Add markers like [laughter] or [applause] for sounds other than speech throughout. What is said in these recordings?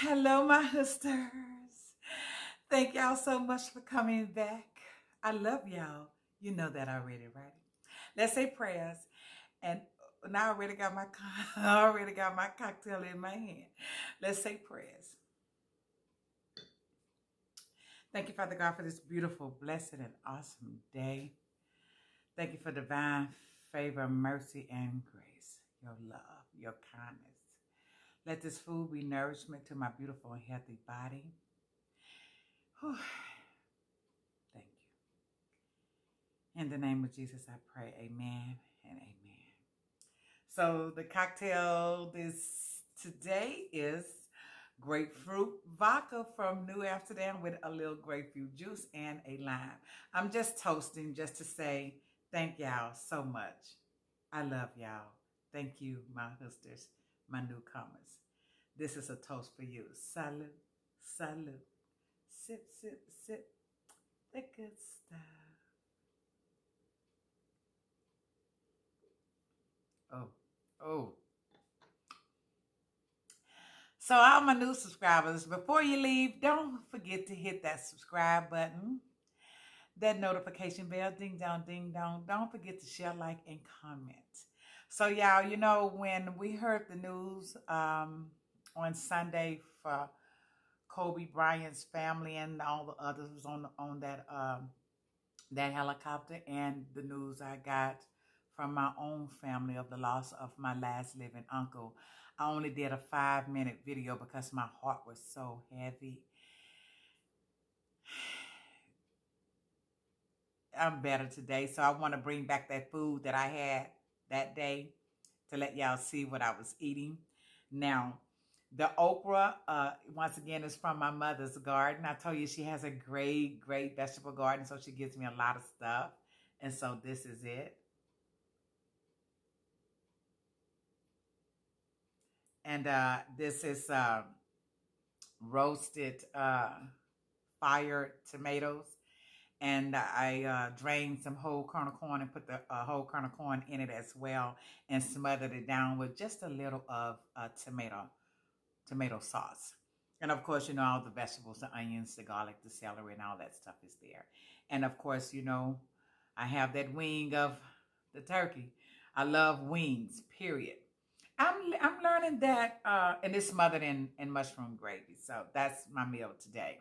Hello, my Hoodsters. Thank y'all so much for coming back. I love y'all. You know that already, right? Let's say prayers. And now I already got my [laughs] I already got my cocktail in my hand. Let's say prayers. Thank you, Father God, for this beautiful, blessed, and awesome day. Thank you for divine favor, mercy, and grace, your love, your kindness. Let this food be nourishment to my beautiful and healthy body. Whew. Thank you. In the name of Jesus, I pray, amen and amen. So the cocktail this today is grapefruit vodka from New Amsterdam with a little grapefruit juice and a lime. I'm just toasting just to say thank y'all so much. I love y'all. Thank you, my Hoodsters my newcomers. This is a toast for you. Salute, salute. Sip, sip, sip. The good stuff. Oh, oh. So all my new subscribers, before you leave, don't forget to hit that subscribe button, that notification bell, ding dong, ding dong. Don't forget to share, like, and comment. So y'all, you know, when we heard the news um, on Sunday for Kobe Bryant's family and all the others on on that um, that helicopter, and the news I got from my own family of the loss of my last living uncle. I only did a five minute video because my heart was so heavy. [sighs] I'm better today, so I want to bring back that food that I had that day to let y'all see what I was eating. Now, the okra, uh, once again, is from my mother's garden. I told you she has a great, great vegetable garden, so she gives me a lot of stuff. And so this is it. And uh, this is uh, roasted uh, fire tomatoes and I uh, drained some whole kernel corn and put the uh, whole kernel corn in it as well and smothered it down with just a little of uh, tomato tomato sauce. And of course, you know, all the vegetables, the onions, the garlic, the celery, and all that stuff is there. And of course, you know, I have that wing of the turkey. I love wings, period. I'm, I'm learning that, uh, and it's smothered in, in mushroom gravy. So that's my meal today.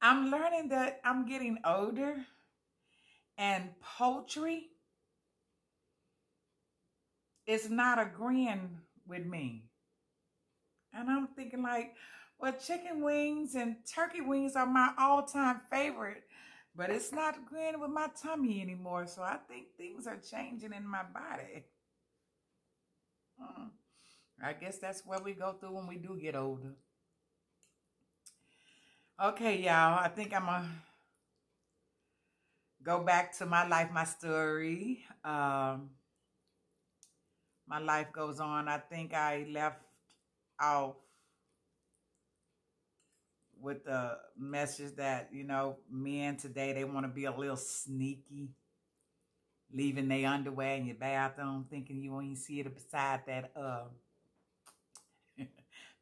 I'm learning that I'm getting older and poultry is not agreeing with me. And I'm thinking like, well, chicken wings and turkey wings are my all-time favorite, but it's not agreeing with my tummy anymore. So I think things are changing in my body. Hmm. I guess that's what we go through when we do get older. Okay, y'all. I think I'm going to go back to my life, my story. Um, my life goes on. I think I left off with the message that, you know, men today, they want to be a little sneaky. Leaving their underwear in your bathroom, thinking you won't even see it beside that, uh, [laughs]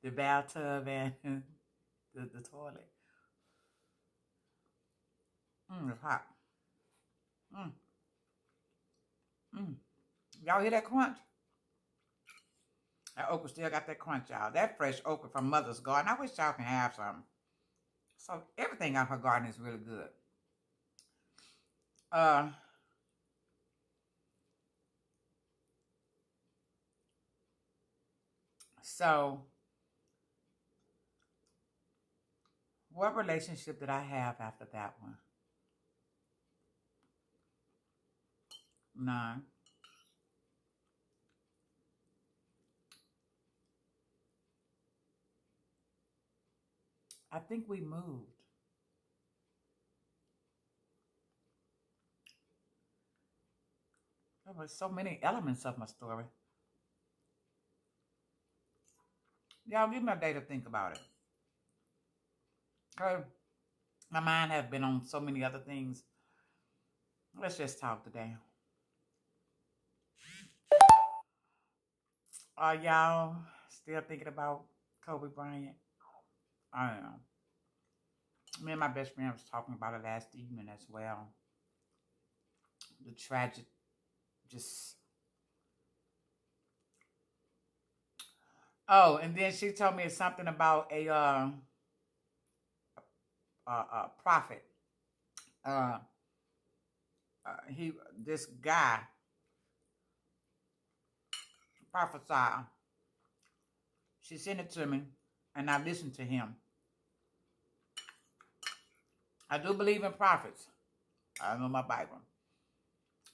the bathtub and [laughs] the, the toilet. Mmm, it's hot. Mmm. Mmm. Y'all hear that crunch? That okra still got that crunch, y'all. That fresh okra from Mother's Garden. I wish y'all can have some. So everything out her garden is really good. Uh, so, what relationship did I have after that one? No. I think we moved. There were so many elements of my story. Y'all give me a day to think about it. Okay. My mind has been on so many other things. Let's just talk today. Are y'all still thinking about Kobe Bryant. I don't know. Me and my best friend was talking about it last evening as well. The tragic, just. Oh, and then she told me something about a uh, a, a prophet. Uh, uh, he this guy prophesy. She sent it to me, and I listened to him. I do believe in prophets. I know my Bible.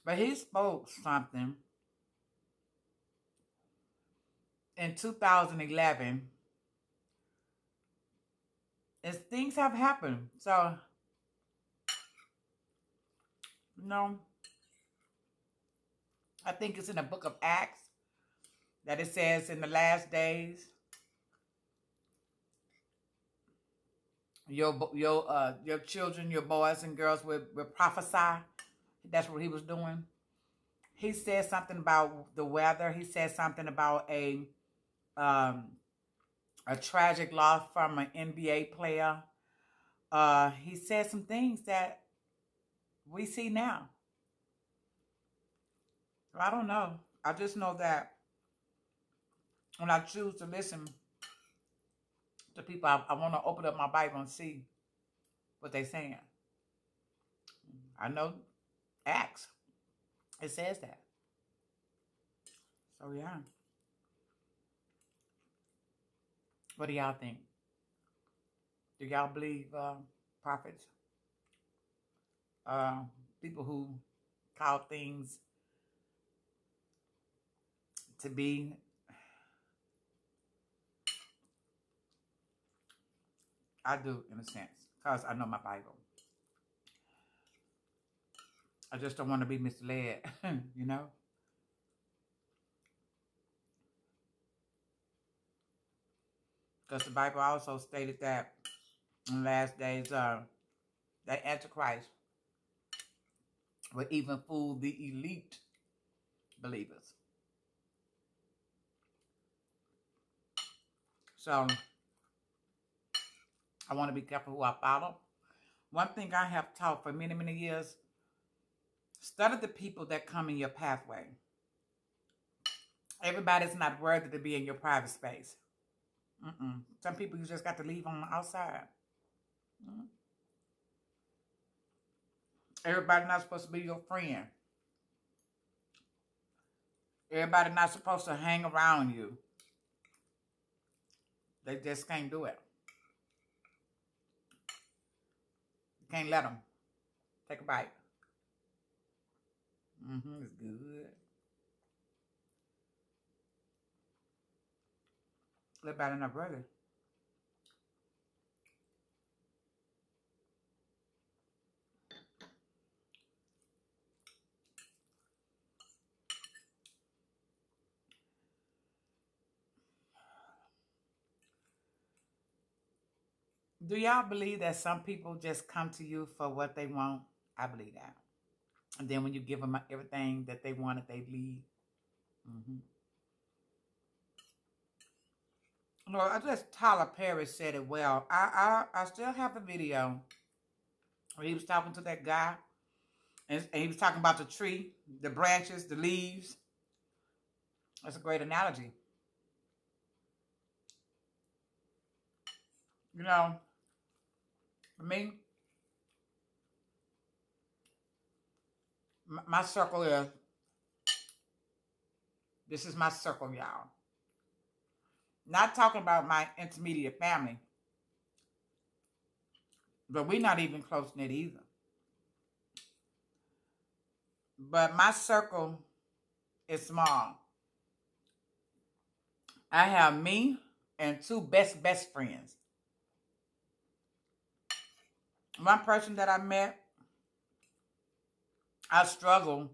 But he spoke something in 2011. As things have happened. So, you know, I think it's in the book of Acts that it says in the last days your your uh your children, your boys and girls will, will prophesy. That's what he was doing. He said something about the weather. He said something about a um a tragic loss from an NBA player. Uh he said some things that we see now. I don't know. I just know that when I choose to listen to people, I, I want to open up my Bible and see what they're saying. I know Acts, it says that. So, yeah. What do y'all think? Do y'all believe uh, prophets? Uh, people who call things to be I do, in a sense, because I know my Bible. I just don't want to be misled, [laughs] you know? Because the Bible also stated that in the last days, uh, that Antichrist would even fool the elite believers. So, I want to be careful who I follow. One thing I have taught for many, many years, study the people that come in your pathway. Everybody's not worthy to be in your private space. Mm-mm. Some people you just got to leave on the outside. Mm-hmm. Everybody not supposed to be your friend. Everybody not supposed to hang around you. They just can't do it. Can't let them. Take a bite. Mm-hmm, it's good. Little than a brother. Do y'all believe that some people just come to you for what they want? I believe that. And then when you give them everything that they wanted, they leave. Mm-hmm. No, I just Tyler Perry said it well. I I, I still have the video where he was talking to that guy, and, and he was talking about the tree, the branches, the leaves. That's a great analogy. You know, me, my circle is, this is my circle, y'all. Not talking about my intermediate family. But we're not even close-knit either. But my circle is small. I have me and two best best friends one person that I met, I struggle.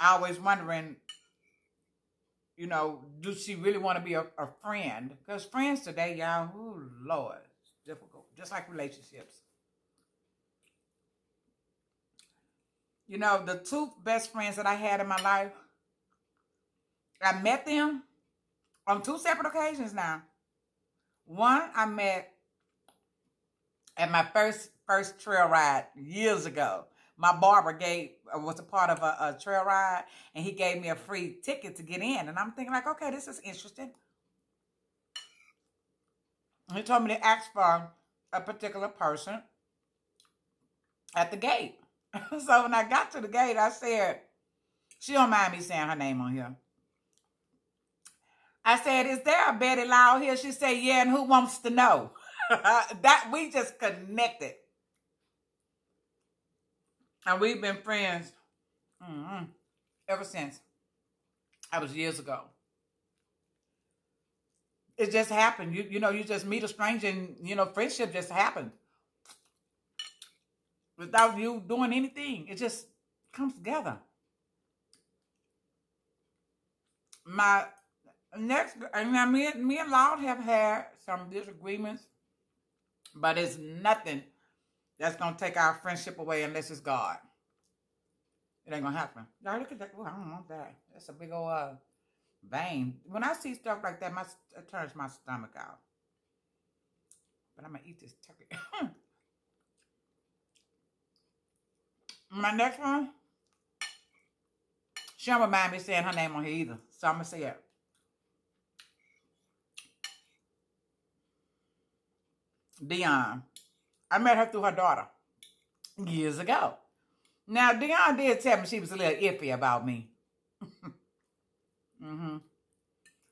I always wondering, you know, do she really want to be a, a friend? Because friends today, y'all, oh Lord, it's difficult. Just like relationships. You know, the two best friends that I had in my life, I met them on two separate occasions now. One I met at my first first trail ride years ago. My barber gave uh, was a part of a, a trail ride, and he gave me a free ticket to get in. And I'm thinking like, okay, this is interesting. He told me to ask for a particular person at the gate. [laughs] so when I got to the gate, I said, she don't mind me saying her name on here. I said, is there a Betty Lau here? She said, yeah, and who wants to know? [laughs] that we just connected. And we've been friends mm-hmm, ever since. That was years ago. It just happened. You you know, you just meet a stranger and you know, friendship just happened. Without you doing anything. It just comes together. My next and now me, me and Loud have had some disagreements, but it's nothing that's gonna take our friendship away unless it's God. It ain't gonna happen. Y'all look at that. Oh, I don't want that. That's a big old uh, vein. When I see stuff like that, my it turns my stomach out. But I'm gonna eat this turkey. [laughs] my next one, she don't remind me saying her name on here either. So I'm gonna say it. Dion. I met her through her daughter years ago. Now, Dion did tell me she was a little iffy about me. [laughs] mm-hmm.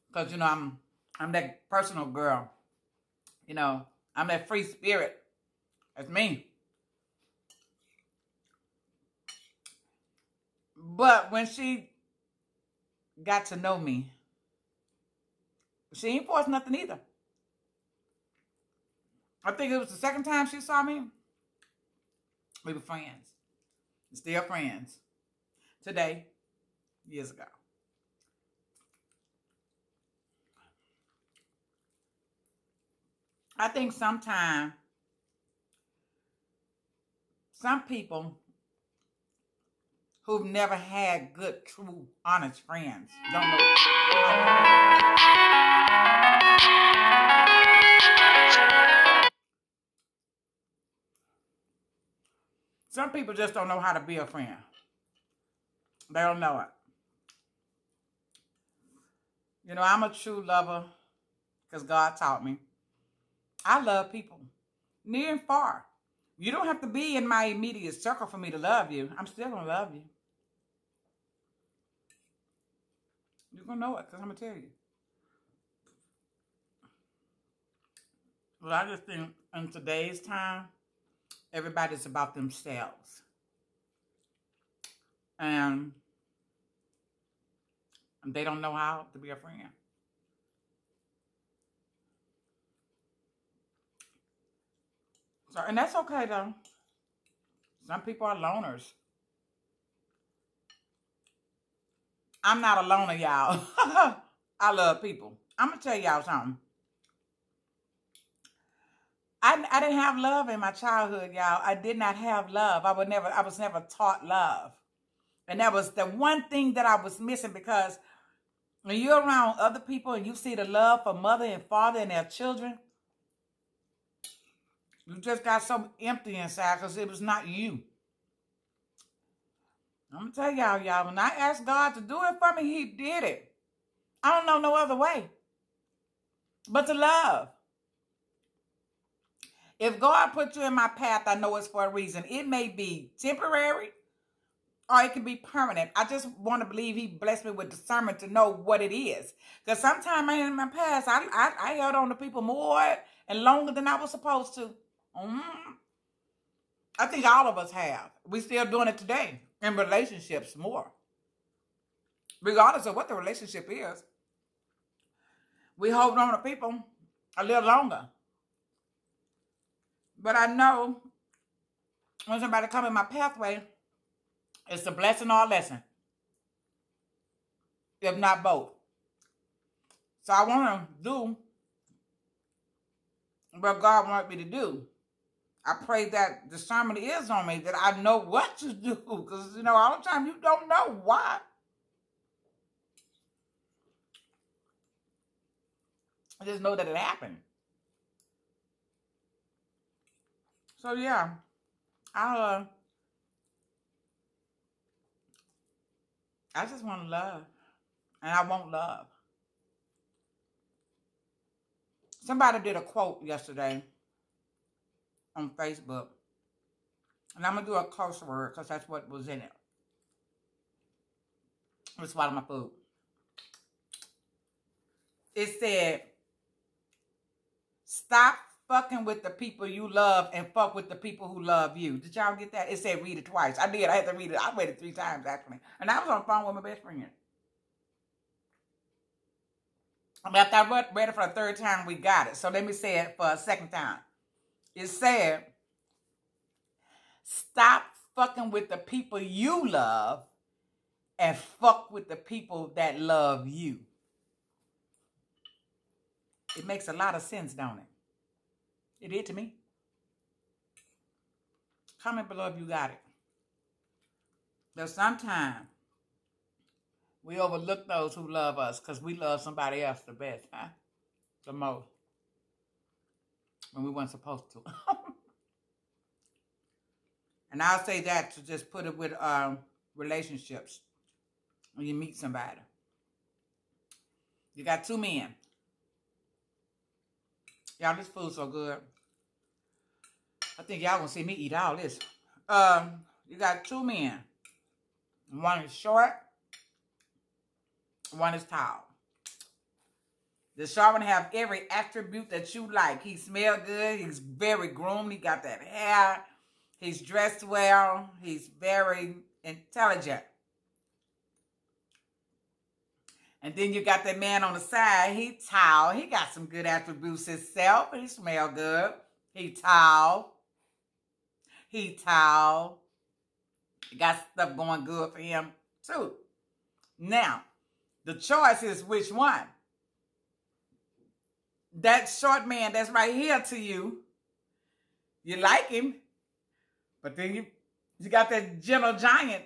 Because, you know, I'm I'm that personal girl. You know, I'm that free spirit. That's me. But when she got to know me, she ain't forced nothing either. I think it was the second time she saw me. We were friends. Still friends. Today, years ago. I think sometimes some people who've never had good, true, honest friends don't know. Some people just don't know how to be a friend. They don't know it. You know, I'm a true lover because God taught me. I love people near and far. You don't have to be in my immediate circle for me to love you. I'm still going to love you. You're going to know it because I'm going to tell you. Well, I just think in today's time, everybody's about themselves. And they don't know how to be a friend. So, and that's okay though. Some people are loners. I'm not a loner, y'all. [laughs] I love people. I'm to tell y'all something. I, I didn't have love in my childhood, y'all. I did not have love. I would never, I was never taught love. And that was the one thing that I was missing because when you're around other people and you see the love for mother and father and their children, you just got so empty inside because it was not you. I'm to tell y'all, y'all, when I asked God to do it for me, he did it. I don't know no other way but to love. If God put you in my path, I know it's for a reason. It may be temporary or it can be permanent. I just want to believe he blessed me with discernment to know what it is. Because sometimes in my past, I, I, I, held on to people more and longer than I was supposed to. Mm. I think all of us have. We still doing it today in relationships more. Regardless of what the relationship is. We hold on to people a little longer. But I know when somebody come in my pathway, it's a blessing or a lesson. If not both. So I want to do what God wants me to do. I pray that discernment is on me, that I know what to do. Because, you know, all the time you don't know why. I just know that it happened. So yeah, I uh, I just want love, and I want love. Somebody did a quote yesterday on Facebook, and I'm gonna do a curse word because that's what was in it. Me swallow my food. It said, "Stop fucking with the people you love and fuck with the people who love you. Did y'all get that? It said read it twice. I did. I had to read it. I read it three times actually. And I was on the phone with my best friend. And after I read it for the third time, we got it. So let me say it for a second time. It said, stop fucking with the people you love and fuck with the people that love you. It makes a lot of sense, don't it? It did to me. Comment below if you got it. But sometimes we overlook those who love us because we love somebody else the best, huh? The most. When we weren't supposed to. [laughs] and I'll say that to just put it with um, relationships. When you meet somebody. You got two men. Y'all, this food's so good. I think y'all gonna see me eat all this. Um, you got two men. One is short. One is tall. The short one have every attribute that you like. He smell good. He's very groomed. He got that hair. He's dressed well. He's very intelligent. And then you got that man on the side. He tall. He got some good attributes himself. He smell good. He tall. He tall. Got stuff going good for him too. Now, the choice is which one. That short man that's right here to you, you like him, but then you you got that gentle giant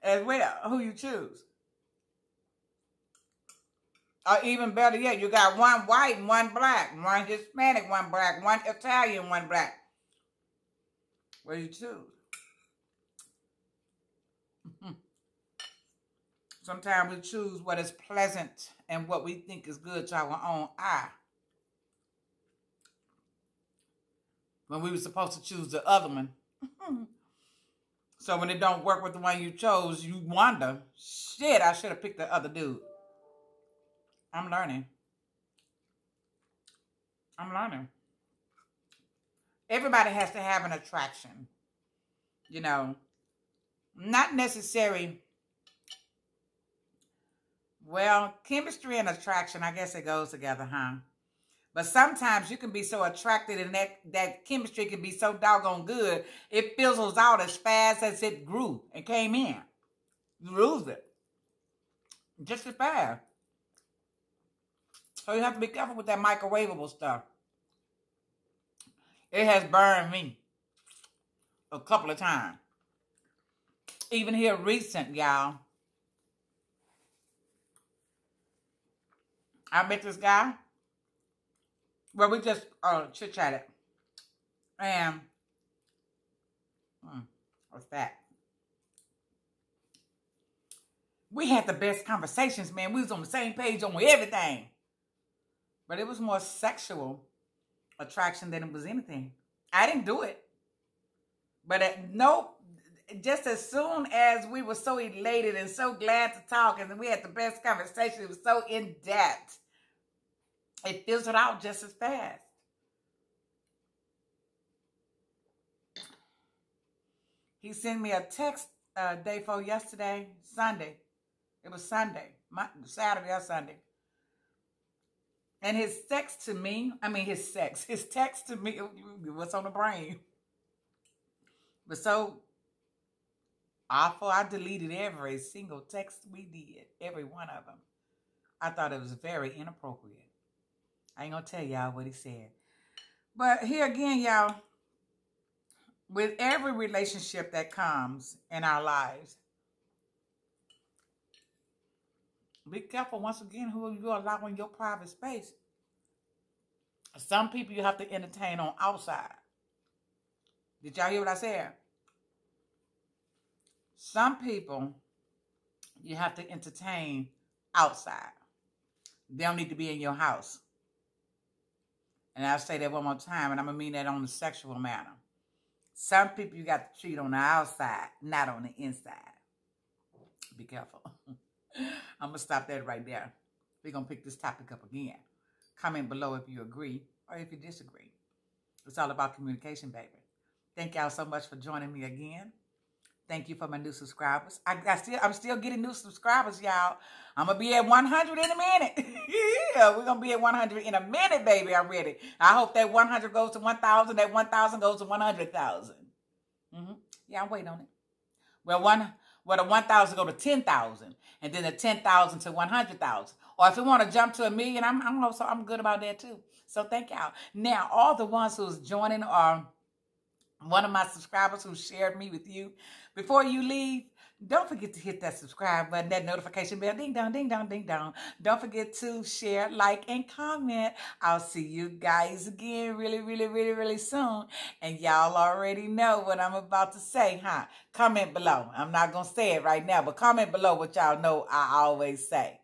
as well. Who you choose? Or even better yet, you got one white and one black, one Hispanic, one black, one Italian, one black. Do you [laughs] choose? Sometimes we choose what is pleasant and what we think is good to our own eye. When we were supposed to choose the other one. [laughs] so when it don't work with the one you chose, you wonder, shit, I should have picked the other dude. I'm learning. I'm learning. Everybody has to have an attraction. You know, not necessary. Well, chemistry and attraction, I guess it goes together, huh? But sometimes you can be so attracted and that, that chemistry can be so doggone good, it fizzles out as fast as it grew and came in. You lose it. Just as fast. So you have to be careful with that microwavable stuff. It has burned me a couple of times. Even here recent, y'all. I met this guy. Well, we just uh, chit-chatted. And, hmm, what's that? We had the best conversations, man. We was on the same page on everything. But it was more sexual attraction than it was anything. I didn't do it. But at no, just as soon as we were so elated and so glad to talk and we had the best conversation, it was so in depth, it fizzled out just as fast. He sent me a text uh, day for yesterday, Sunday. It was Sunday, Saturday or Sunday. And his sex to me, I mean his sex, [laughs] his text to me, what's on the brain? But so awful, I deleted every single text we did, every one of them. I thought it was very inappropriate. I ain't gonna tell y'all what he said. But here again, y'all, with every relationship that comes in our lives, Be careful once again who you allow in your private space. Some people you have to entertain on outside. Did y'all hear what I said? Some people you have to entertain outside. They don't need to be in your house. And I'll say that one more time, and I'm going to mean that on a sexual manner. Some people you got to treat on the outside, not on the inside. Be careful. [laughs] I'm going to stop that right there. We're going to pick this topic up again. Comment below if you agree or if you disagree. It's all about communication, baby. Thank y'all so much for joining me again. Thank you for my new subscribers. I, I still, I'm still getting new subscribers, y'all. I'm gonna be at 100 in a minute. [laughs] yeah, we're gonna be at 100 in a minute, baby. I'm ready. I hope that 100 goes to 1,000. That 1,000 goes to 100,000. Mm-hmm. Yeah, I'm waiting on it. Well, one, well, the 1,000 go to 10,000, and then the 10,000 to 100,000. Or if you want to jump to a million, I'm, I'm also I'm good about that too. So thank y'all. Now, all the ones who's joining are one of my subscribers who shared me with you. Before you leave, don't forget to hit that subscribe button, that notification bell, ding dong, ding dong, ding dong. Don't forget to share, like, and comment. I'll see you guys again really, really, really, really soon. And y'all already know what I'm about to say, huh? Comment below. I'm not going to say it right now, but comment below what y'all know I always say.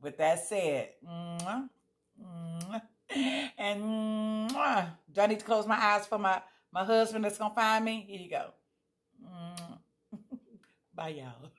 With that said, mwah, mwah, and mwah, do I need to close my eyes for my my husband that's gonna find me. Here you go. Mm. [laughs] Bye, y'all.